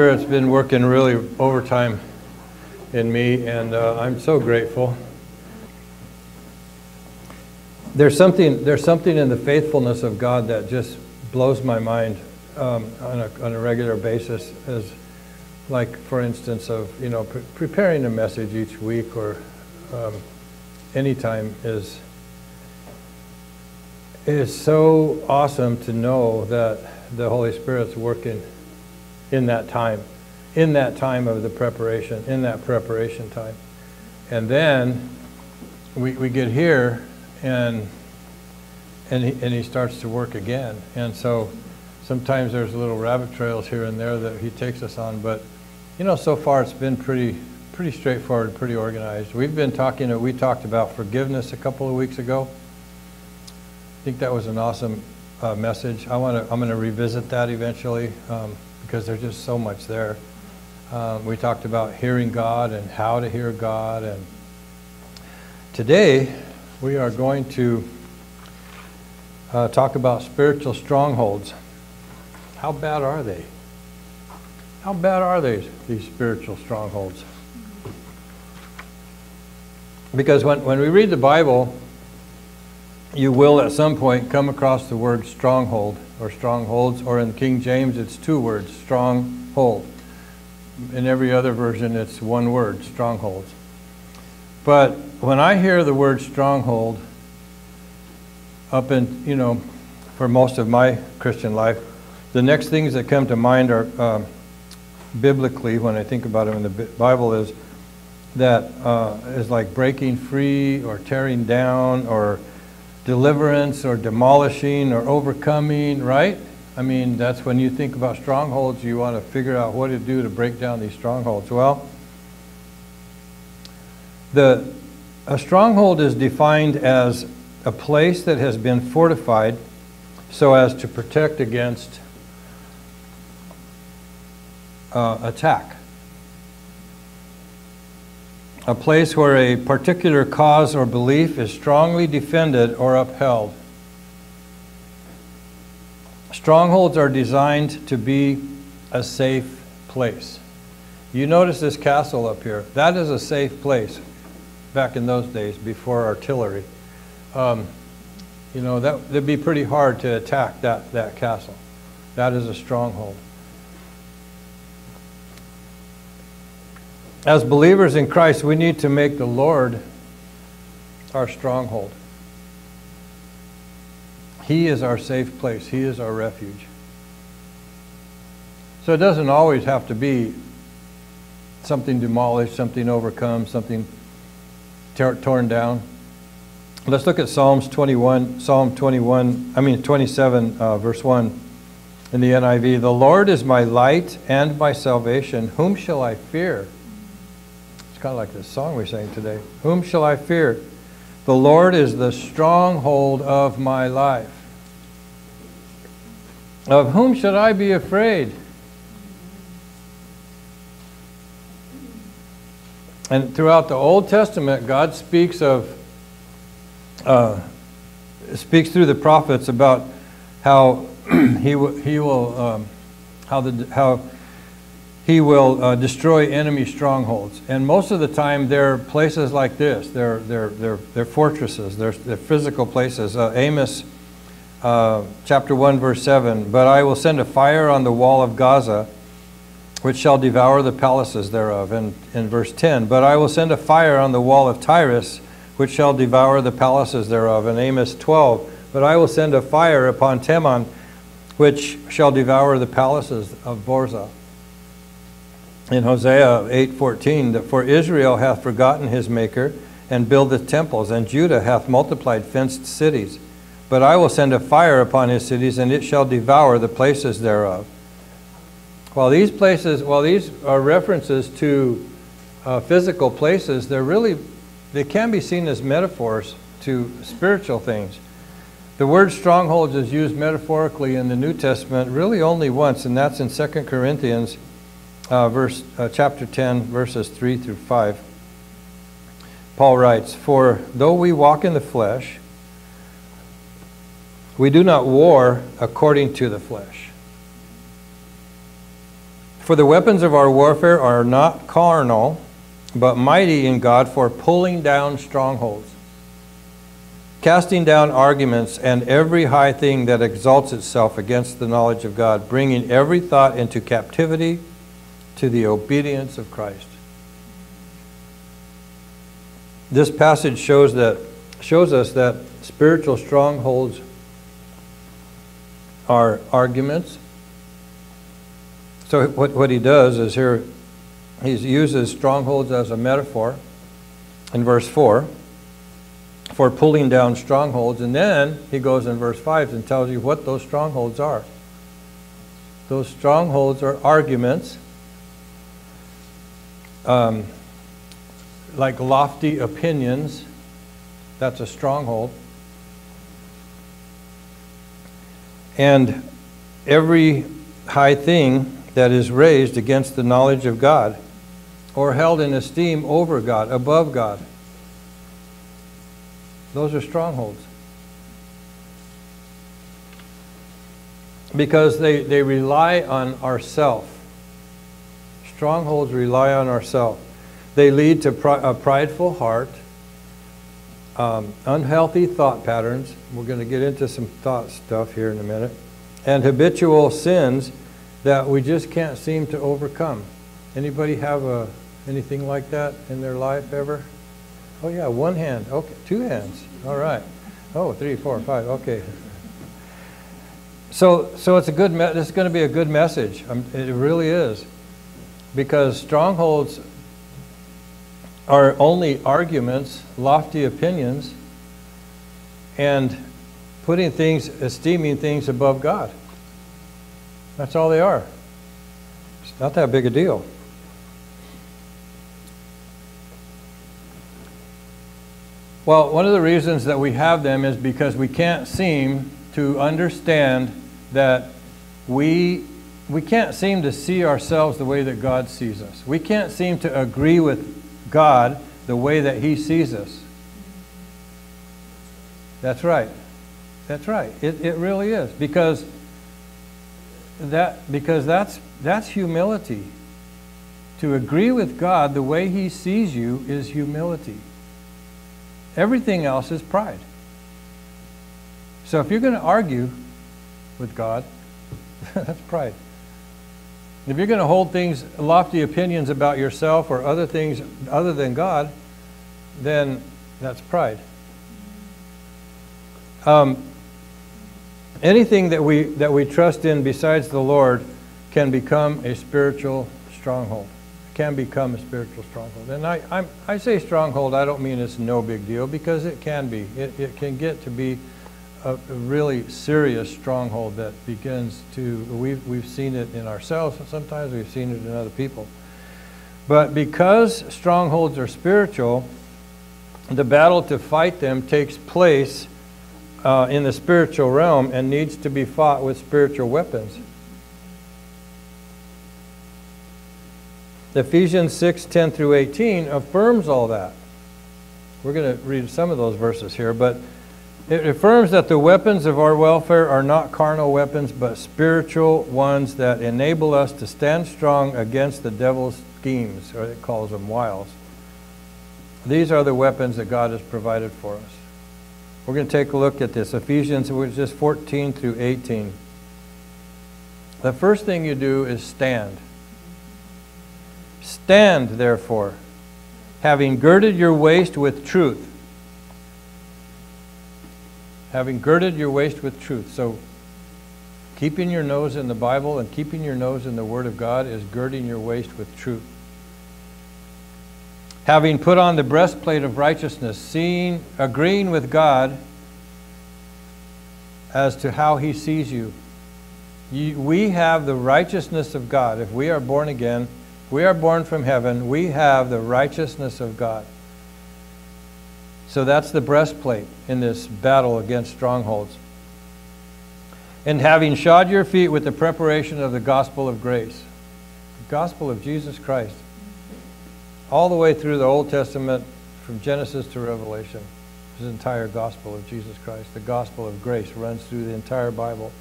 Spirit's been working really overtime in me, and uh, I'm so grateful. There's something, there's something in the faithfulness of God that just blows my mind um, on, a, on a regular basis. As like, for instance, of you know pre- preparing a message each week or um, anytime is is so awesome to know that the Holy Spirit's working in that time, in that time of the preparation, in that preparation time. And then we, we get here and and he, and he starts to work again. And so sometimes there's little rabbit trails here and there that he takes us on, but you know, so far it's been pretty pretty straightforward, pretty organized. We've been talking, we talked about forgiveness a couple of weeks ago. I think that was an awesome uh, message. I want to, I'm going to revisit that eventually. Um, because there's just so much there. Um, we talked about hearing God and how to hear God. And today we are going to uh, talk about spiritual strongholds. How bad are they? How bad are they, these spiritual strongholds? Because when, when we read the Bible, you will at some point come across the word stronghold or strongholds, or in King James it's two words, stronghold. In every other version it's one word, strongholds. But when I hear the word stronghold, up in, you know, for most of my Christian life, the next things that come to mind are uh, biblically, when I think about them in the Bible, is that uh, is like breaking free or tearing down or deliverance or demolishing or overcoming, right? I mean, that's when you think about strongholds, you want to figure out what to do to break down these strongholds. Well, the, a stronghold is defined as a place that has been fortified so as to protect against uh, attack a place where a particular cause or belief is strongly defended or upheld. Strongholds are designed to be a safe place. You notice this castle up here. That is a safe place back in those days before artillery. Um, you know, that would be pretty hard to attack that, that castle. That is a stronghold. As believers in Christ, we need to make the Lord our stronghold. He is our safe place, He is our refuge. So it doesn't always have to be something demolished, something overcome, something torn down. Let's look at Psalms 21, Psalm 21, I mean 27, uh, verse 1 in the NIV. The Lord is my light and my salvation. Whom shall I fear? Kind of like the song we sang today. Whom shall I fear? The Lord is the stronghold of my life. Of whom should I be afraid? And throughout the Old Testament, God speaks of, uh, speaks through the prophets about how he, he will, um, how, the, how he will uh, destroy enemy strongholds. And most of the time, they're places like this. They're, they're, they're, they're fortresses, they're, they're physical places. Uh, Amos uh, chapter 1, verse 7 But I will send a fire on the wall of Gaza, which shall devour the palaces thereof. And in verse 10 But I will send a fire on the wall of Tyrus, which shall devour the palaces thereof. And Amos 12 But I will send a fire upon Teman, which shall devour the palaces of Bozrah in Hosea 8:14 that for Israel hath forgotten his maker and buildeth temples and Judah hath multiplied fenced cities. But I will send a fire upon his cities and it shall devour the places thereof. While these places while these are references to uh, physical places they're really they can be seen as metaphors to spiritual things. The word strongholds is used metaphorically in the New Testament really only once and that's in 2 Corinthians uh, verse, uh, chapter 10, verses 3 through 5. Paul writes, For though we walk in the flesh, we do not war according to the flesh. For the weapons of our warfare are not carnal, but mighty in God for pulling down strongholds, casting down arguments and every high thing that exalts itself against the knowledge of God, bringing every thought into captivity to the obedience of Christ. This passage shows that shows us that spiritual strongholds are arguments. So what, what he does is here he uses strongholds as a metaphor in verse 4 for pulling down strongholds. And then he goes in verse 5 and tells you what those strongholds are. Those strongholds are arguments, um, like lofty opinions. That's a stronghold. And every high thing that is raised against the knowledge of God or held in esteem over God, above God. Those are strongholds. Because they, they rely on ourself. Strongholds rely on ourselves. They lead to pri- a prideful heart, um, unhealthy thought patterns. We're going to get into some thought stuff here in a minute. And habitual sins that we just can't seem to overcome. Anybody have a anything like that in their life ever? Oh yeah, one hand. Okay, two hands. All right. Oh, three, four, five. Okay. So, so it's a good. Me- this is going to be a good message. Um, it really is, because strongholds are only arguments, lofty opinions, and putting things, esteeming things above God. That's all they are. It's not that big a deal. Well, one of the reasons that we have them is because we can't seem to understand that we we can't seem to see ourselves the way that God sees us. We can't seem to agree with God the way that he sees us. That's right. That's right. It, it really is because that because that's that's humility. To agree with God the way he sees you is humility. Everything else is pride. So if you're going to argue with God, that's pride. If you're going to hold things, lofty opinions about yourself or other things other than God, then that's pride. Um, anything that we that we trust in besides the Lord can become a spiritual stronghold can become a spiritual stronghold. And I, I'm, i say stronghold, I don't mean it's no big deal because it can be. It, it can get to be a, really serious stronghold that begins to, we've, we've seen it in ourselves and sometimes we've seen it in other people. But because strongholds are spiritual, the battle to fight them takes place uh, in the spiritual realm and needs to be fought with spiritual weapons. Ephesians 6 10 through 18 affirms all that. We're going to read some of those verses here, but it affirms that the weapons of our welfare are not carnal weapons, but spiritual ones that enable us to stand strong against the devil's schemes, or it calls them wiles. These are the weapons that God has provided for us. We're going to take a look at this. Ephesians, which is 14 through 18. The first thing you do is stand. Stand, therefore, having girded your waist with truth. Having girded your waist with truth. So, keeping your nose in the Bible and keeping your nose in the Word of God is girding your waist with truth. Having put on the breastplate of righteousness, seeing, agreeing with God as to how He sees you. you. We have the righteousness of God. If we are born again, we are born from heaven. We have the righteousness of God. So that's the breastplate in this battle against strongholds. And having shod your feet with the preparation of the gospel of grace, the gospel of Jesus Christ, all the way through the Old Testament, from Genesis to Revelation, the entire gospel of Jesus Christ, the gospel of grace runs through the entire Bible.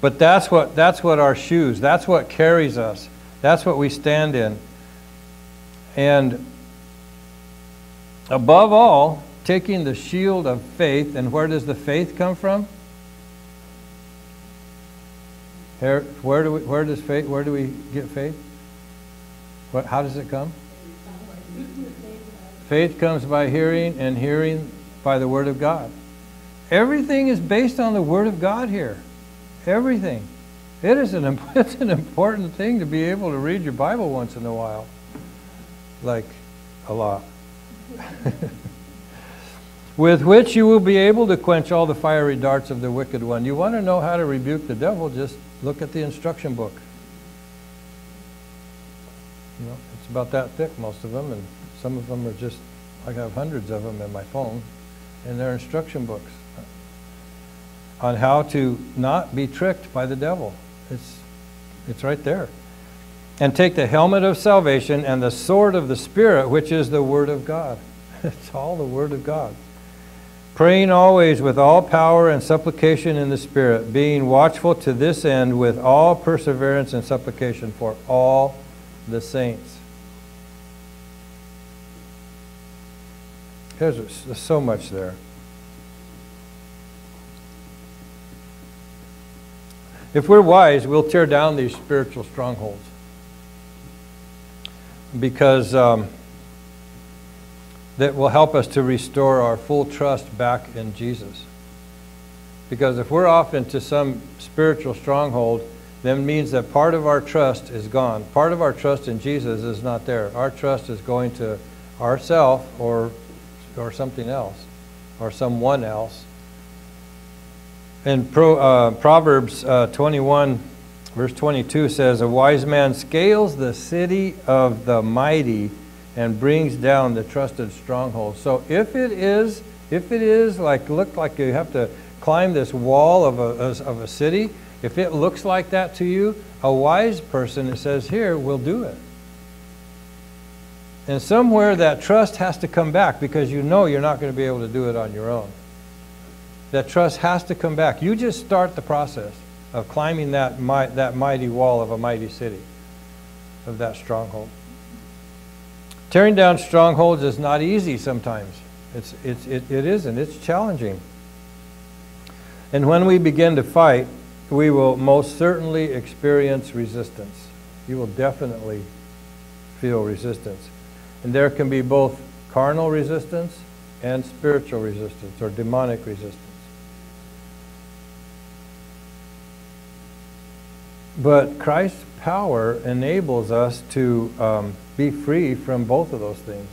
But that's what, that's what our shoes, that's what carries us That's what we stand in. And above all, taking the shield of faith, and where does the faith come from? Where, where do we, where does faith, where do we get faith? What, how does it come? Faith comes by hearing, and hearing by the Word of God. Everything is based on the Word of God here. Everything. It is an, it's an important thing to be able to read your Bible once in a while. Like a lot. With which you will be able to quench all the fiery darts of the wicked one. You want to know how to rebuke the devil, just look at the instruction book. You know, it's about that thick, most of them, and some of them are just, I have hundreds of them in my phone, and they're instruction books on how to not be tricked by the devil. It's, it's right there. And take the helmet of salvation and the sword of the Spirit, which is the Word of God. It's all the Word of God. Praying always with all power and supplication in the Spirit, being watchful to this end with all perseverance and supplication for all the saints. There's so much there. If we're wise, we'll tear down these spiritual strongholds. Because um, that will help us to restore our full trust back in Jesus. Because if we're off into some spiritual stronghold, then means that part of our trust is gone. Part of our trust in Jesus is not there. Our trust is going to ourself or or something else or someone else. In Pro, uh, Proverbs uh, 21, verse 22 says, A wise man scales the city of the mighty and brings down the trusted stronghold. So if it is, if it is like, look like you have to climb this wall of a, of a city, if it looks like that to you, a wise person, it says here, will do it. And somewhere that trust has to come back because you know you're not going to be able to do it on your own. That trust has to come back. You just start the process of climbing that, that mighty wall of a mighty city, of that stronghold. Tearing down strongholds is not easy sometimes. It's, it's, it, it isn't. It's challenging. And when we begin to fight, we will most certainly experience resistance. You will definitely feel resistance. And there can be both carnal resistance and spiritual resistance or demonic resistance. But Christ's power enables us to um, be free from both of those things.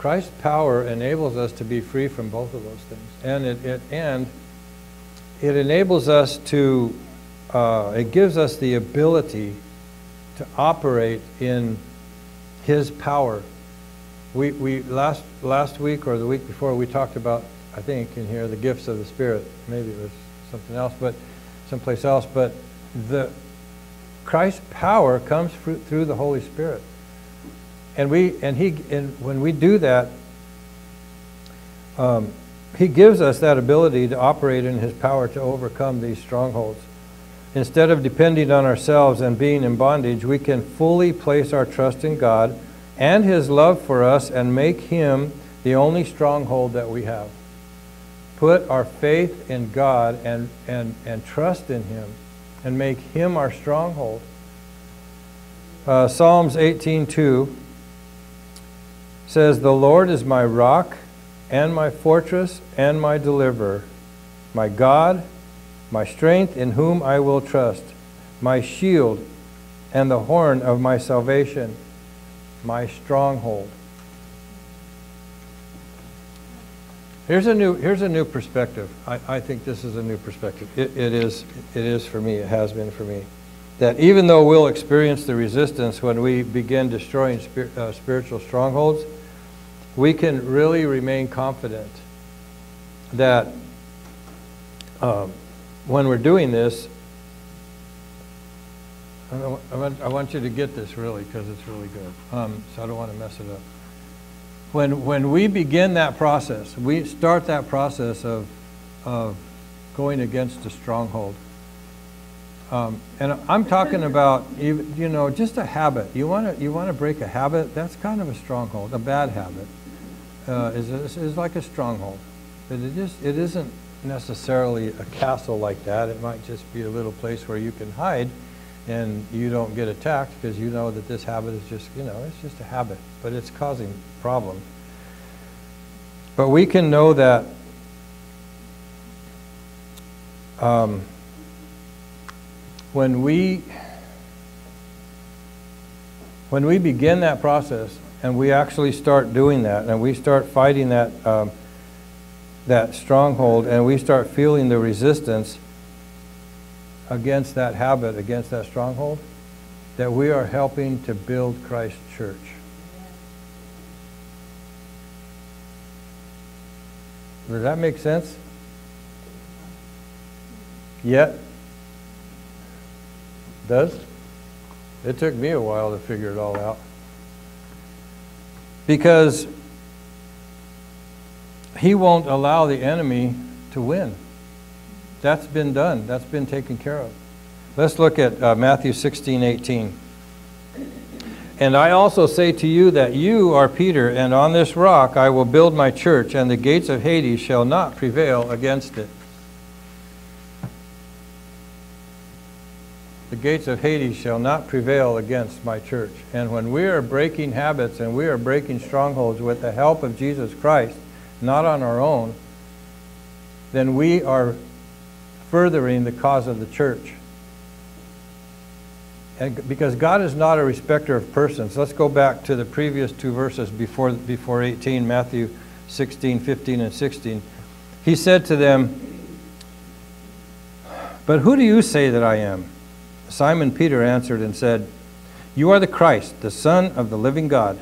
Christ's power enables us to be free from both of those things. And it, it and it enables us to, uh, it gives us the ability to operate in His power. We, we last, last week or the week before, we talked about, I think, in here, the gifts of the Spirit. Maybe it was something else, but someplace else. But the Christ's power comes through the Holy Spirit. And we and he and when we do that, um, he gives us that ability to operate in his power to overcome these strongholds. Instead of depending on ourselves and being in bondage, we can fully place our trust in God and his love for us and make him the only stronghold that we have. Put our faith in God and, and, and trust in him and make him our stronghold. Uh, Psalms 18.2 says, The Lord is my rock and my fortress and my deliverer, my God, my strength in whom I will trust, my shield and the horn of my salvation, my stronghold. Here's a new, here's a new perspective. I, I think this is a new perspective. It, it, is, it is for me, it has been for me. That even though we'll experience the resistance when we begin destroying spir uh, spiritual strongholds, we can really remain confident that um, when we're doing this, I want, I want you to get this really because it's really good. Um, so I don't want to mess it up. when, when we begin that process, we start that process of, of going against a stronghold. Um, and I'm talking about, you know, just a habit. You want to you want to break a habit? That's kind of a stronghold. A bad habit uh, is, is like a stronghold. It just it isn't necessarily a castle like that. It might just be a little place where you can hide, and you don't get attacked because you know that this habit is just you know it's just a habit, but it's causing problems. But we can know that. Um, when we when we begin that process and we actually start doing that and we start fighting that um, that stronghold and we start feeling the resistance against that habit against that stronghold that we are helping to build Christ's church does that make sense yet does? It took me a while to figure it all out. Because he won't allow the enemy to win. That's been done, that's been taken care of. Let's look at uh, Matthew 16 18. And I also say to you that you are Peter, and on this rock I will build my church, and the gates of Hades shall not prevail against it. the gates of Hades shall not prevail against my church. And when we are breaking habits and we are breaking strongholds with the help of Jesus Christ, not on our own, then we are furthering the cause of the church. And because God is not a respecter of persons. Let's go back to the previous two verses before, before 18, Matthew 16, 15, and 16. He said to them, But who do you say that I am? Simon Peter answered and said, You are the Christ, the Son of the living God.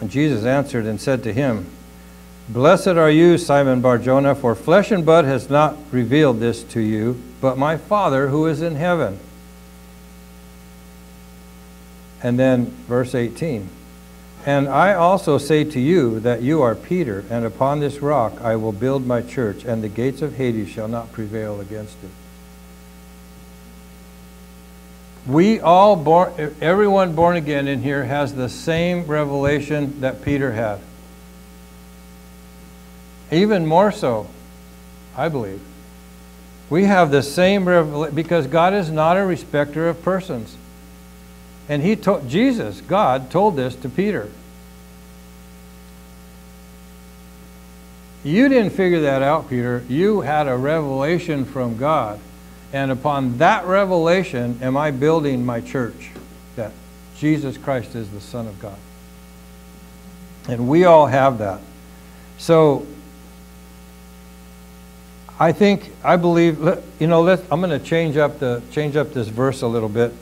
And Jesus answered and said to him, Blessed are you, Simon Barjona, for flesh and blood has not revealed this to you, but my Father who is in heaven. And then verse 18. And I also say to you that you are Peter, and upon this rock I will build my church, and the gates of Hades shall not prevail against it. We all born, everyone born again in here has the same revelation that Peter had. Even more so, I believe. We have the same revelation because God is not a respecter of persons. And he told Jesus, God told this to Peter. You didn't figure that out, Peter. You had a revelation from God. And upon that revelation am I building my church that Jesus Christ is the Son of God. And we all have that. So I think I believe you know let I'm going to change up the change up this verse a little bit.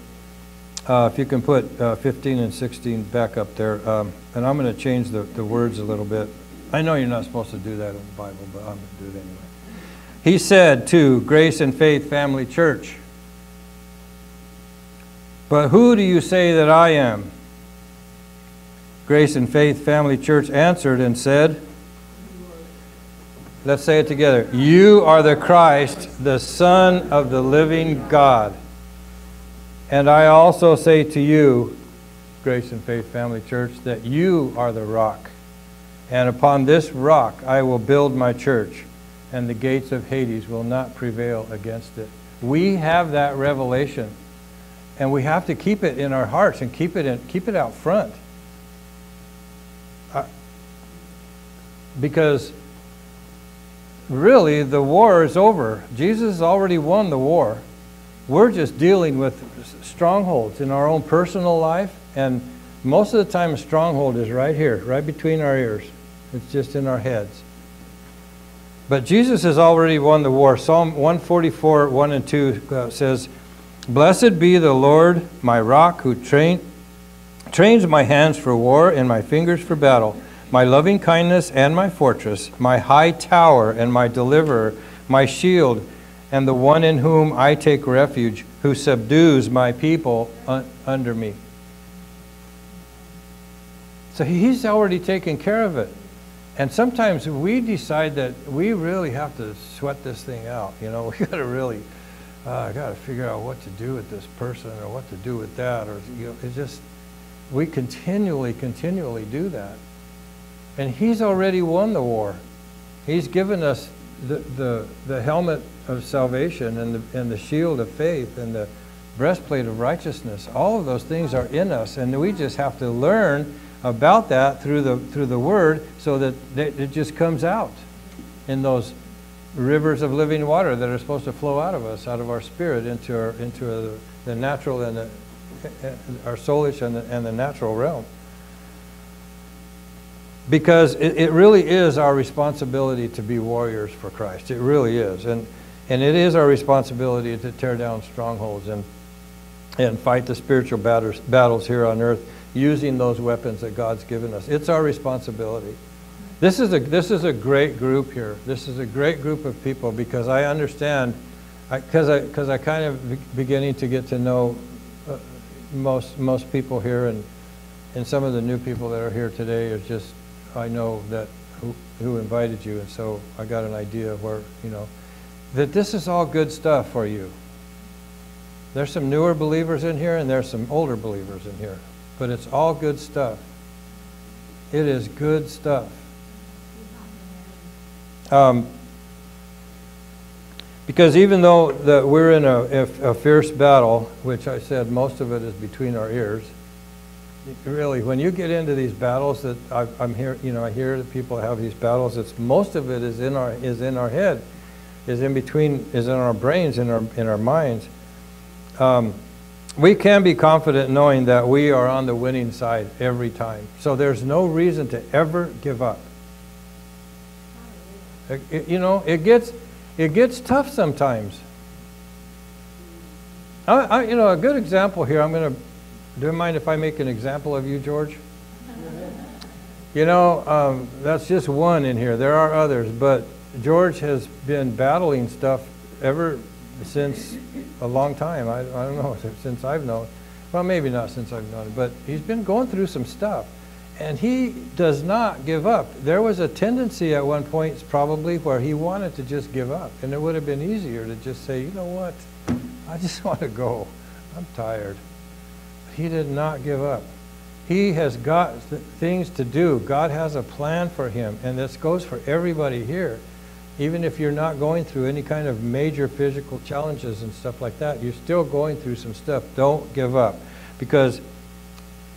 Uh, if you can put uh, 15 and 16 back up there, um, and I'm going to change the, the words a little bit. I know you're not supposed to do that in the Bible, but I'm going to do it anyway. He said to Grace and Faith Family Church, But who do you say that I am? Grace and Faith Family Church answered and said, Let's say it together. You are the Christ, the Son of the living God. And I also say to you, Grace and Faith Family Church, that you are the rock. And upon this rock I will build my church and the gates of Hades will not prevail against it. We have that revelation, and we have to keep it in our hearts and keep it in, keep it out front. Uh, because really, the war is over. Jesus has already won the war. We're just dealing with strongholds in our own personal life, and most of the time, a stronghold is right here, right between our ears. It's just in our heads. But Jesus has already won the war. Psalm 144, 1 and 2 uh, says, Blessed be the Lord, my rock, who train, trains my hands for war and my fingers for battle, my loving kindness and my fortress, my high tower and my deliverer, my shield, and the one in whom I take refuge, who subdues my people un- under me. So he's already taken care of it. And sometimes we decide that we really have to sweat this thing out. You know, we got to really, uh, I got to figure out what to do with this person or what to do with that. Or, you know, it's just, we continually, continually do that. And he's already won the war. He's given us the, the, the helmet of salvation and the, and the shield of faith and the breastplate of righteousness. All of those things are in us, and we just have to learn about that through the, through the Word so that it just comes out in those rivers of living water that are supposed to flow out of us, out of our spirit, into, our, into the, the natural and the, our soulish and the, and the natural realm. Because it, it really is our responsibility to be warriors for Christ. It really is. And, and it is our responsibility to tear down strongholds and, and fight the spiritual battles, battles here on earth using those weapons that God's given us. It's our responsibility. This is a, this is a great group here. This is a great group of people because I understand, because I, cause I kind of beginning to get to know uh, most, most people here and, and some of the new people that are here today are just, I know that who, who invited you and so I got an idea where, you know, that this is all good stuff for you. There's some newer believers in here and there's some older believers in here but it's all good stuff. It is good stuff. Um, because even though that we're in a, a, fierce battle, which I said most of it is between our ears, really, when you get into these battles that I, am here, you know, I hear that people have these battles. It's most of it is in our is in our head, is in between, is in our brains, in our in our minds. Um, we can be confident knowing that we are on the winning side every time. So there's no reason to ever give up. It, you know, it gets, it gets tough sometimes. I, I, you know, a good example here, I'm going to, do you mind if I make an example of you, George? You know, um, that's just one in here. There are others, but George has been battling stuff ever since a long time. I, I don't know, since I've known. Well, maybe not since I've known, but he's been going through some stuff. And he does not give up. There was a tendency at one point, probably, where he wanted to just give up. And it would have been easier to just say, you know what, I just want to go. I'm tired. He did not give up. He has got th things to do. God has a plan for him. And this goes for everybody here even if you're not going through any kind of major physical challenges and stuff like that, you're still going through some stuff. Don't give up because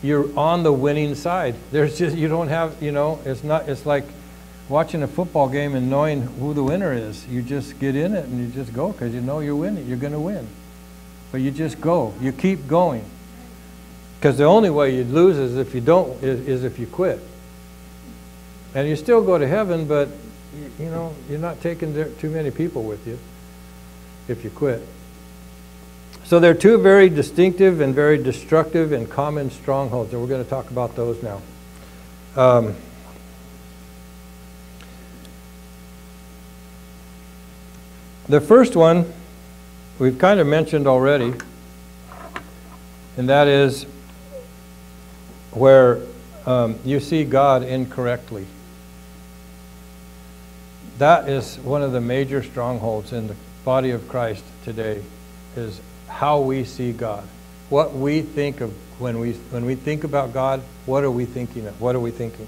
you're on the winning side. There's just, you don't have, you know, it's not, it's like watching a football game and knowing who the winner is. You just get in it and you just go because you know you're winning. You're going to win. But you just go. You keep going. Because the only way you'd lose is if you don't, is, is if you quit. And you still go to heaven, but you know, you're not taking too many people with you if you quit. So there are two very distinctive and very destructive and common strongholds, and we're going to talk about those now. Um, the first one we've kind of mentioned already, and that is where um, you see God incorrectly that is one of the major strongholds in the body of Christ today is how we see God. What we think of when we when we think about God, what are we thinking of? What are we thinking?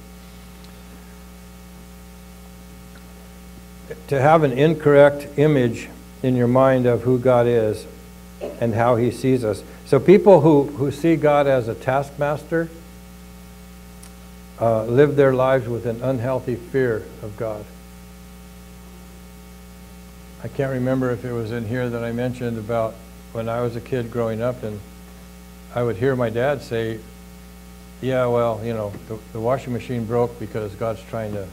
To have an incorrect image in your mind of who God is and how he sees us. So people who, who see God as a taskmaster uh, live their lives with an unhealthy fear of God. I can't remember if it was in here that I mentioned about when I was a kid growing up and I would hear my dad say, yeah, well, you know, the, the washing machine broke because God's trying to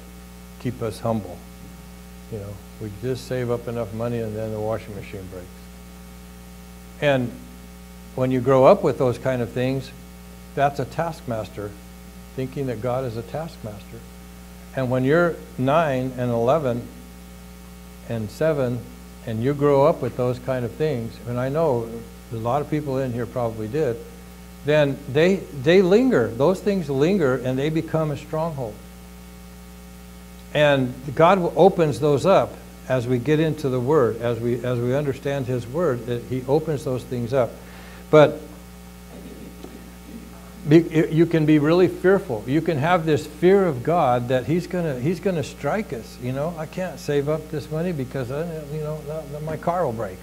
keep us humble. You know, we just save up enough money and then the washing machine breaks. And when you grow up with those kind of things, that's a taskmaster, thinking that God is a taskmaster. And when you're 9 and 11 and seven, and you grow up with those kind of things, and I know a lot of people in here probably did, then they, they linger. Those things linger and they become a stronghold. And God opens those up as we get into the Word, as we, as we understand His Word, that He opens those things up. But you can be really fearful. You can have this fear of God that He's gonna He's gonna strike us. You know, I can't save up this money because I, you know my car will break.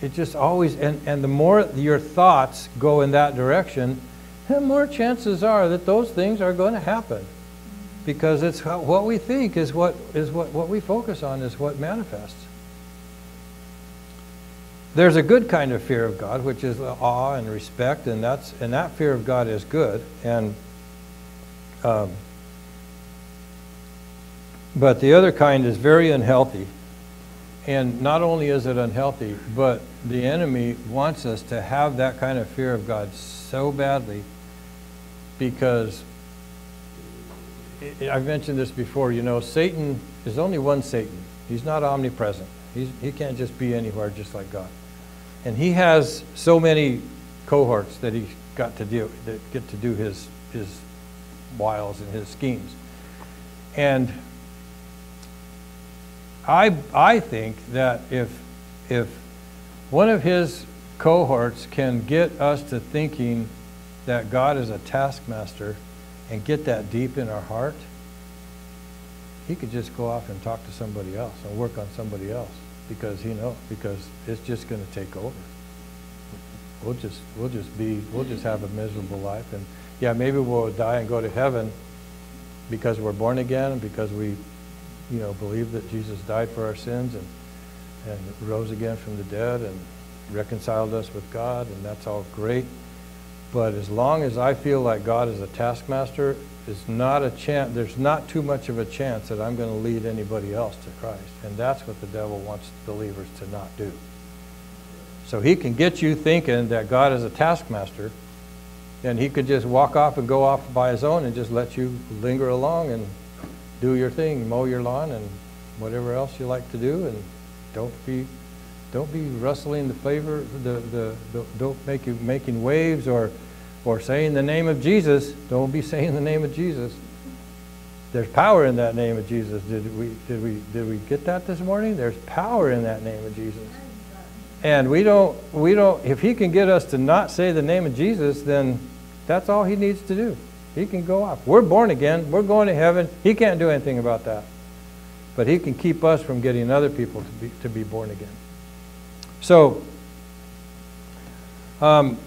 It just always and and the more your thoughts go in that direction, the more chances are that those things are going to happen, because it's what we think is what is what what we focus on is what manifests. There's a good kind of fear of God, which is awe and respect, and that's and that fear of God is good. And um, but the other kind is very unhealthy. And not only is it unhealthy, but the enemy wants us to have that kind of fear of God so badly because I've mentioned this before, you know, Satan is only one Satan. He's not omnipresent. He's, he can't just be anywhere just like God. And he has so many cohorts that he's got to do that get to do his his wiles and his schemes. And I I think that if if one of his cohorts can get us to thinking that God is a taskmaster and get that deep in our heart, he could just go off and talk to somebody else and work on somebody else because he knows because it's just going to take over. We'll just we'll just be we'll just have a miserable life and yeah maybe we'll die and go to heaven because we're born again and because we you know believe that Jesus died for our sins and and rose again from the dead and reconciled us with God and that's all great. But as long as I feel like God is a taskmaster is not a chance, there's not too much of a chance that I'm going to lead anybody else to Christ. And that's what the devil wants believers to not do. So he can get you thinking that God is a taskmaster, and he could just walk off and go off by his own and just let you linger along and do your thing, mow your lawn and whatever else you like to do, and don't be don't be rustling the favor the, the, the don't make you making waves or or saying the name of Jesus, don't be saying the name of Jesus. There's power in that name of Jesus. Did we, did we, did we get that this morning? There's power in that name of Jesus. And we don't, we don't, if he can get us to not say the name of Jesus, then that's all he needs to do. He can go off. We're born again. We're going to heaven. He can't do anything about that. But he can keep us from getting other people to be, to be born again. So, um,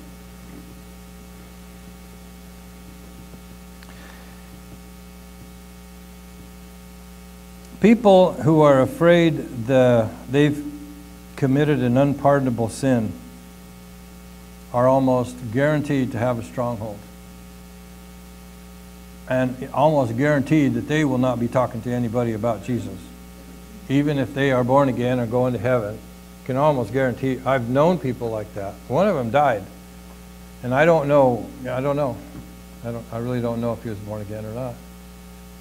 People who are afraid the, they've committed an unpardonable sin are almost guaranteed to have a stronghold. And almost guaranteed that they will not be talking to anybody about Jesus. Even if they are born again or going to heaven, can almost guarantee. I've known people like that. One of them died. And I don't know, I don't know. I, don't, I really don't know if he was born again or not.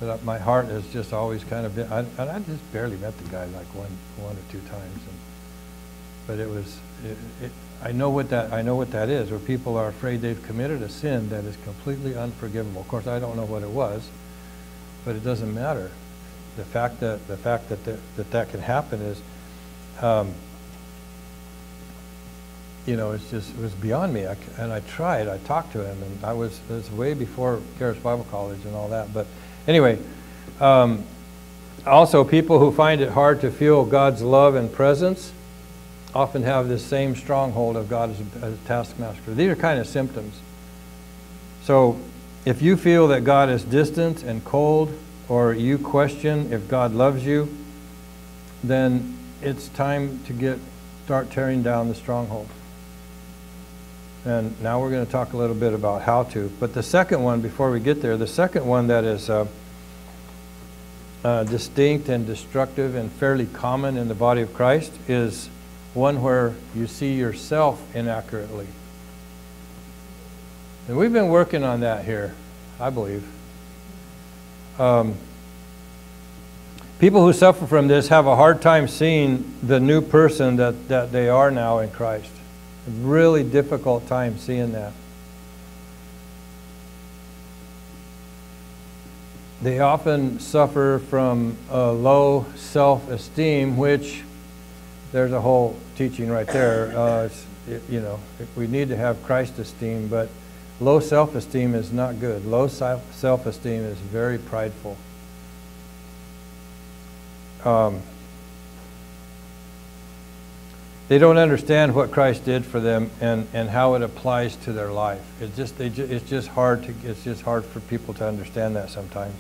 But my heart has just always kind of been, I, and I just barely met the guy like one, one or two times. And, but it was, it, it, I know what that, I know what that is, where people are afraid they've committed a sin that is completely unforgivable. Of course, I don't know what it was, but it doesn't matter. The fact that, the fact that the, that, that can happen is, um, you know, it's just, it was beyond me. I, and I tried, I talked to him, and I was, it was way before Charis Bible College and all that, but Anyway, um, also people who find it hard to feel God's love and presence often have this same stronghold of God as a, as a taskmaster. These are kind of symptoms. So if you feel that God is distant and cold, or you question if God loves you, then it's time to get start tearing down the stronghold. And now we're going to talk a little bit about how to. But the second one, before we get there, the second one that is uh, uh, distinct and destructive and fairly common in the body of Christ is one where you see yourself inaccurately. And we've been working on that here, I believe. Um, people who suffer from this have a hard time seeing the new person that, that they are now in Christ really difficult time seeing that. They often suffer from low self-esteem, which there's a whole teaching right there. Uh, it, you know, we need to have Christ esteem, but low self-esteem is not good. Low self-esteem is very prideful. Um, they don't understand what Christ did for them and, and how it applies to their life. It's just, they it's just hard to it's just hard for people to understand that sometimes.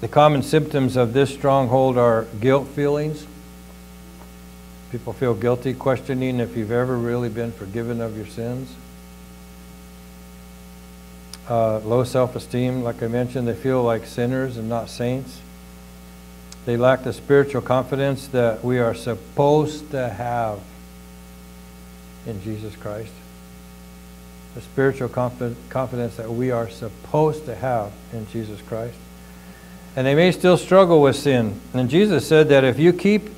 The common symptoms of this stronghold are guilt feelings. People feel guilty, questioning if you've ever really been forgiven of your sins. Uh, low self-esteem, like I mentioned, they feel like sinners and not saints. They lack the spiritual confidence that we are supposed to have in Jesus Christ. The spiritual confidence that we are supposed to have in Jesus Christ. And they may still struggle with sin. And Jesus said that if you keep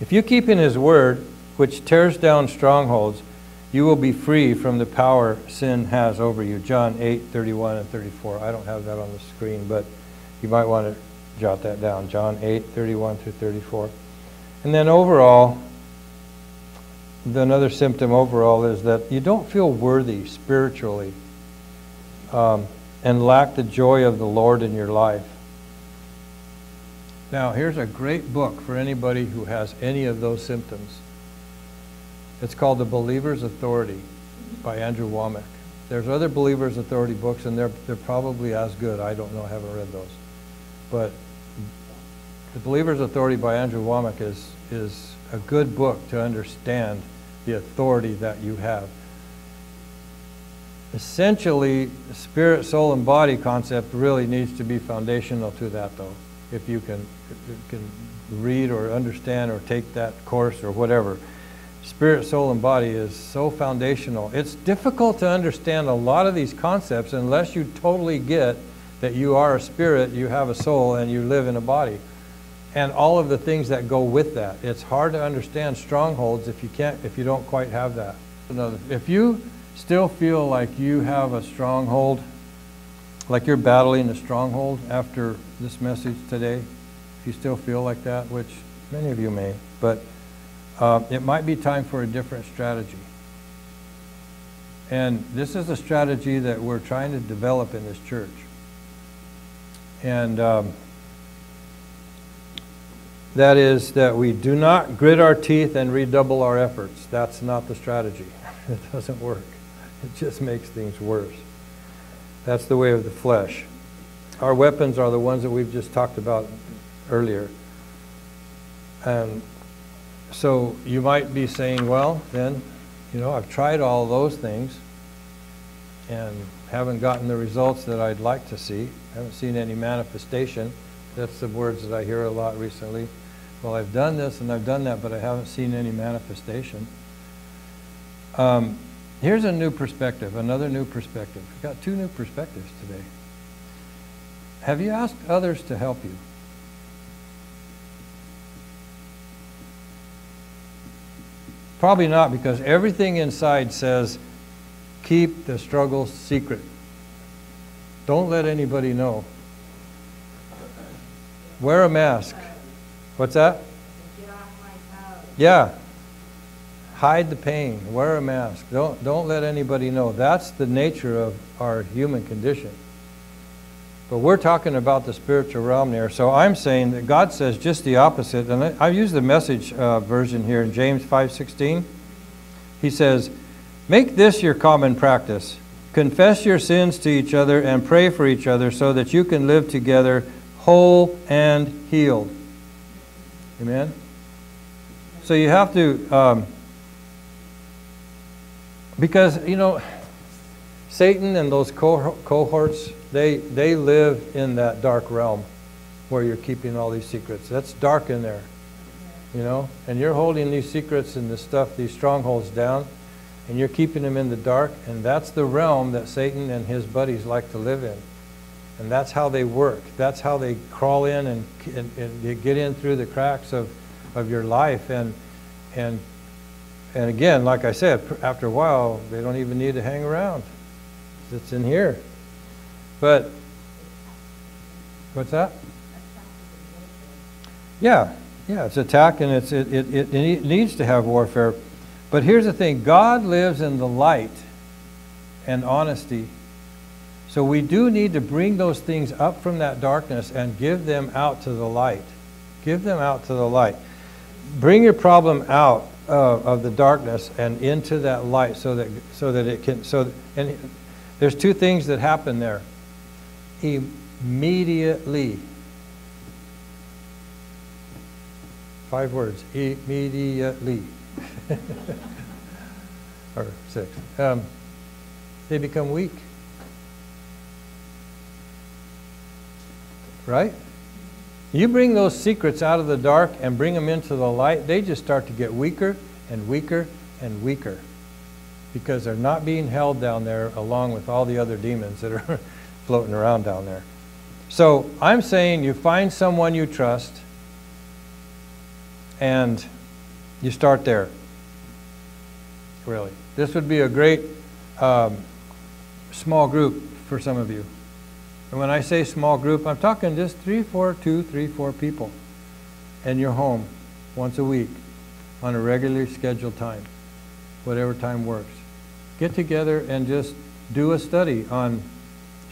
if you keep in his word, which tears down strongholds, you will be free from the power sin has over you. John 8, 31 and 34. I don't have that on the screen, but you might want to jot that down. John 8, 31 through 34. And then overall, the another symptom overall is that you don't feel worthy spiritually um, and lack the joy of the Lord in your life. Now, here's a great book for anybody who has any of those symptoms. It's called The Believer's Authority by Andrew Wommack. There's other Believer's Authority books, and they're, they're probably as good. I don't know, I haven't read those. But the Believer's Authority by Andrew Wommack is, is a good book to understand the authority that you have. Essentially, the spirit, soul, and body concept really needs to be foundational to that, though. If you can, if you can read or understand or take that course or whatever. Spirit, soul, and body is so foundational. It's difficult to understand a lot of these concepts unless you totally get that you are a spirit, you have a soul, and you live in a body and all of the things that go with that. It's hard to understand strongholds if you can't if you don't quite have that. If you still feel like you have a stronghold, like you're battling a stronghold after this message today, if you still feel like that, which many of you may, but uh, it might be time for a different strategy. And this is a strategy that we're trying to develop in this church. And um, that is, that we do not grit our teeth and redouble our efforts. That's not the strategy. It doesn't work. It just makes things worse. That's the way of the flesh. Our weapons are the ones that we've just talked about earlier. And so you might be saying, well, then, you know, I've tried all those things and haven't gotten the results that I'd like to see. Haven't seen any manifestation. That's the words that I hear a lot recently well, I've done this and I've done that, but I haven't seen any manifestation. Um, here's a new perspective, another new perspective. We've got two new perspectives today. Have you asked others to help you? Probably not, because everything inside says, keep the struggle secret. Don't let anybody know. Wear a mask. What's that? Yeah. Hide the pain. Wear a mask. Don't, don't let anybody know. That's the nature of our human condition. But we're talking about the spiritual realm there. So I'm saying that God says just the opposite. And I, I use the message uh, version here in James 5.16. He says, Make this your common practice. Confess your sins to each other and pray for each other so that you can live together whole and healed. Amen? So you have to, um, because, you know, Satan and those cohorts, they, they live in that dark realm where you're keeping all these secrets. That's dark in there, you know? And you're holding these secrets and this stuff, these strongholds down, and you're keeping them in the dark, and that's the realm that Satan and his buddies like to live in. And that's how they work. That's how they crawl in and, and, and get in through the cracks of, of your life. And, and, and again, like I said, after a while, they don't even need to hang around. It's in here. But, what's that? Yeah, yeah, it's attack and it's, it, it, it it needs to have warfare. But here's the thing God lives in the light and honesty. So we do need to bring those things up from that darkness and give them out to the light. Give them out to the light. Bring your problem out uh, of the darkness and into that light so that so that it can so and there's two things that happen there. Immediately. Five words. Immediately. or six. Um, they become weak. Right? You bring those secrets out of the dark and bring them into the light, they just start to get weaker and weaker and weaker because they're not being held down there along with all the other demons that are floating around down there. So I'm saying you find someone you trust and you start there. Really. This would be a great um, small group for some of you. And when I say small group, I'm talking just three, four, two, three, four people in your home once a week on a regularly scheduled time, whatever time works. Get together and just do a study on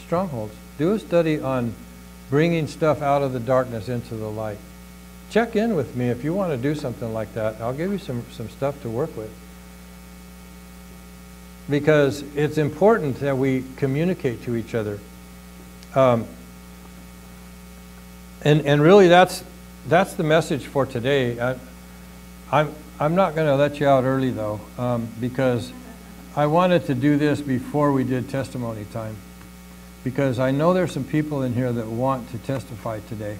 strongholds. Do a study on bringing stuff out of the darkness into the light. Check in with me if you want to do something like that. I'll give you some, some stuff to work with. Because it's important that we communicate to each other. Um, and, and really, that's, that's the message for today. I, I'm, I'm not going to let you out early, though, um, because I wanted to do this before we did testimony time. Because I know there's some people in here that want to testify today,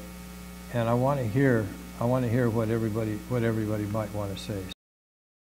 and I want to hear, I want to hear what everybody, what everybody might want to say.